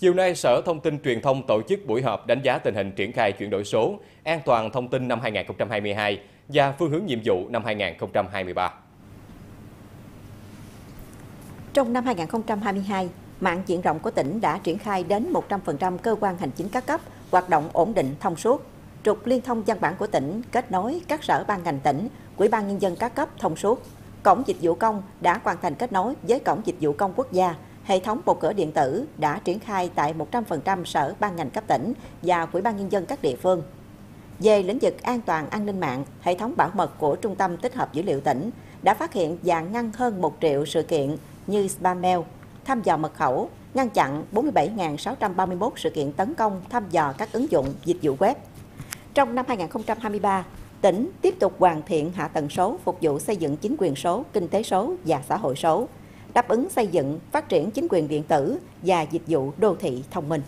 Chiều nay, Sở Thông tin Truyền thông tổ chức buổi họp đánh giá tình hình triển khai chuyển đổi số, an toàn thông tin năm 2022 và phương hướng nhiệm vụ năm 2023. Trong năm 2022, mạng diện rộng của tỉnh đã triển khai đến 100% cơ quan hành chính các cấp hoạt động ổn định thông suốt. Trục liên thông văn bản của tỉnh kết nối các sở ban ngành tỉnh, quỹ ban nhân dân các cấp thông suốt. Cổng dịch vụ công đã hoàn thành kết nối với cổng dịch vụ công quốc gia. Hệ thống một cửa điện tử đã triển khai tại 100% sở ban ngành cấp tỉnh và Ủy ban nhân dân các địa phương. Về lĩnh vực an toàn an ninh mạng, hệ thống bảo mật của Trung tâm tích hợp dữ liệu tỉnh đã phát hiện và ngăn hơn 1 triệu sự kiện như spam mail, thăm dò mật khẩu, ngăn chặn 47.631 sự kiện tấn công thăm dò các ứng dụng dịch vụ web. Trong năm 2023, tỉnh tiếp tục hoàn thiện hạ tầng số phục vụ xây dựng chính quyền số, kinh tế số và xã hội số, đáp ứng xây dựng, phát triển chính quyền điện tử và dịch vụ đô thị thông minh.